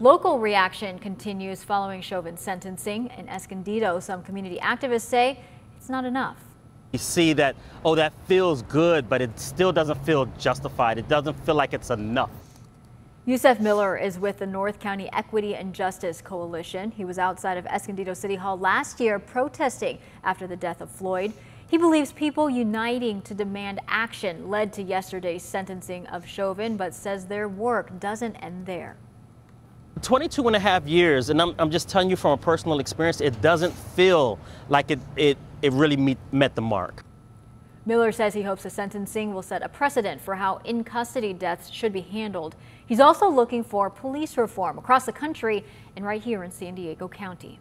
Local reaction continues following Chauvin's sentencing. In Escondido, some community activists say it's not enough. You see that, oh, that feels good, but it still doesn't feel justified. It doesn't feel like it's enough. Yusef Miller is with the North County Equity and Justice Coalition. He was outside of Escondido City Hall last year protesting after the death of Floyd. He believes people uniting to demand action led to yesterday's sentencing of Chauvin, but says their work doesn't end there. 22 and a half years, and I'm, I'm just telling you from a personal experience, it doesn't feel like it, it, it really meet, met the mark. Miller says he hopes the sentencing will set a precedent for how in custody deaths should be handled. He's also looking for police reform across the country and right here in San Diego County.